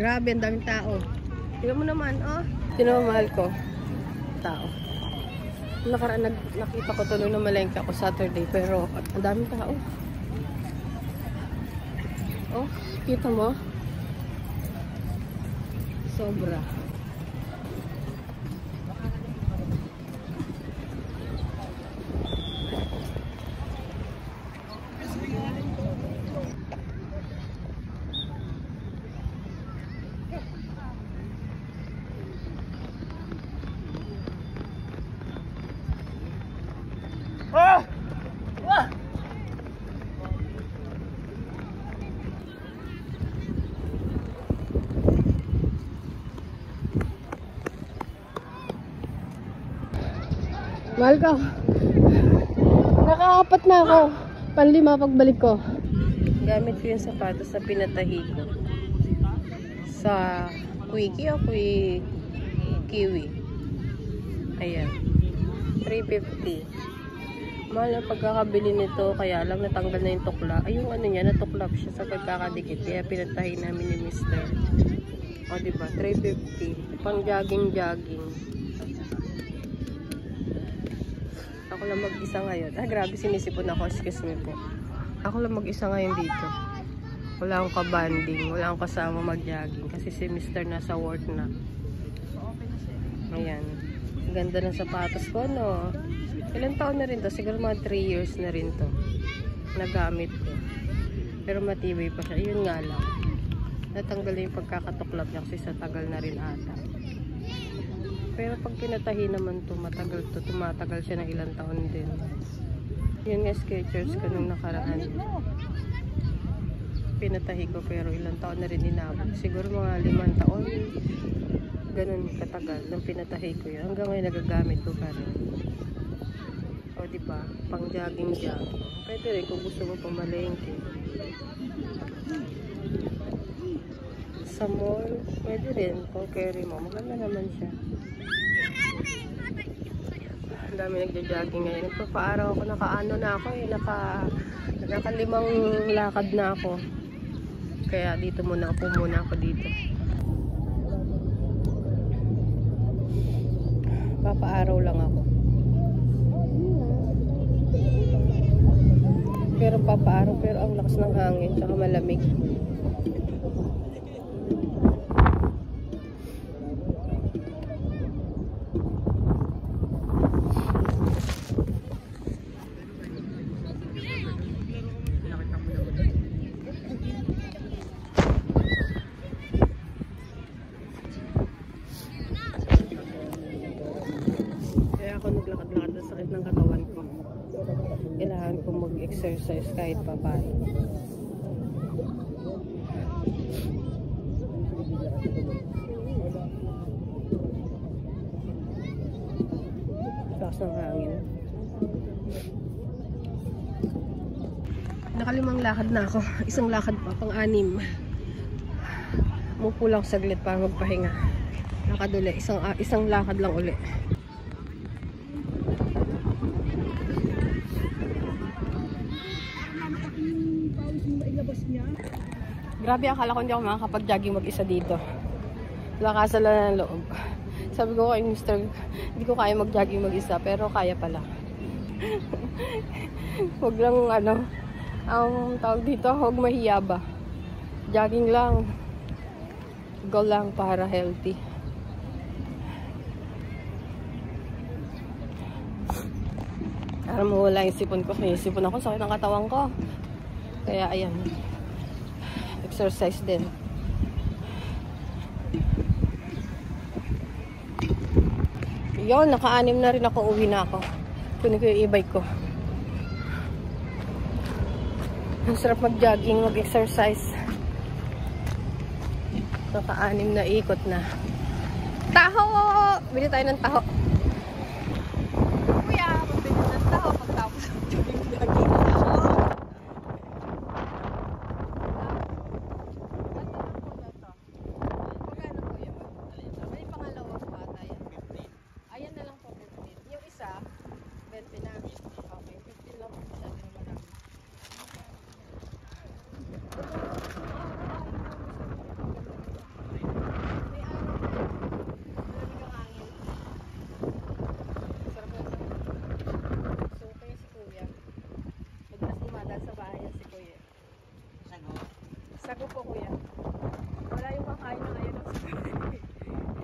Grabe, ang daming tao. Tingnan mo naman, oh. Tinamahal ko. Tao. Nakaraan, nag, nakita ko tuloy na malengke ako Saturday, pero ang daming tao. Oh, kita mo? Sobra. Mahal ka. Nakaapat na ako. Panlima pagbalik ko. Gamit ko yung sapatos sa pinatahi ko. Sa Quickie o Qui Kiwi. Ayan. 350. Mahal na pagkakabili nito, kaya lang natanggal na yung tukla. Ay, yung ano niya, natuklap siya sa pagkakadikit. Kaya pinatahi namin ni Mr. O, diba? 350. Pang jogging-jogging. Ako lang mag-isa ngayon. Ah, grabe, sinisipon ako. Excuse me po. Ako lang mag-isa ngayon dito. Wala akong kabanding. Wala akong kasama mag-jogging. Kasi si Mr. nasa work na. Ayan. Ganda ng sapatos ko, no? Ilang taon na rin to? Siguro mga 3 years na rin to. Nagamit ko. Pero matibay pa siya. Yun nga lang. Natanggal na yung pagkakatuklap niya kasi sa tagal na rin ata. Pero pag pinatahi naman to, matagal to, tumatagal siya ng ilang taon din. Yun nga Skechers ko nung nakaraan. Pinatahi ko pero ilang taon na rin inabot. Siguro mga limang taon. Ganun katagal nung pinatahi ko yun. Hanggang ngayon nagagamit ko pa rin. O diba, pang jogging jogging. Pwede rin kung gusto mo pamalengke. Sa mall, pwede rin kung carry mo. Maganda naman siya ang dami nagja-jogging ngayon. Nagpapaaraw ako, nakaano na ako eh, naka, nakalimang lakad na ako. Kaya dito muna ako, muna ako dito. Papaaraw lang ako. Pero papaaraw, pero ang lakas ng hangin, tsaka malamig. Kaya ako naglakad-lakad sa sakit ng katawan ko. Kailangan ko mag-exercise kahit pa paano. Lakas ng hangin. Nakalimang lakad na ako. Isang lakad pa, pang-anim. Mupo lang saglit para magpahinga. Lakad. Isang, ah, isang lakad lang uli. Grabe, akala ko hindi ako makakapag-jogging mag-isa dito. Lakasan lang ng loob. Sabi ko kay Mr. Hindi ko kaya mag-jogging mag-isa, pero kaya pala. huwag lang ano, ang tawag dito, huwag mahiya ba. Jogging lang. Go lang para healthy. Para mawala yung sipon ko. May sipon ako, sakit ng katawan ko. Kaya ayan. Exercise din. Yun, naka-anim na rin ako. Uwi na ako. Kunin ko yung e-bike ko. Ang sarap mag-jogging, mag-exercise. Naka-anim na ikot na. Taho! Bili tayo ng taho. Kuya, magbili ng taho pagtapos ng jogging-jogging. Sagot po kuya. Wala yung kakain na ngayon.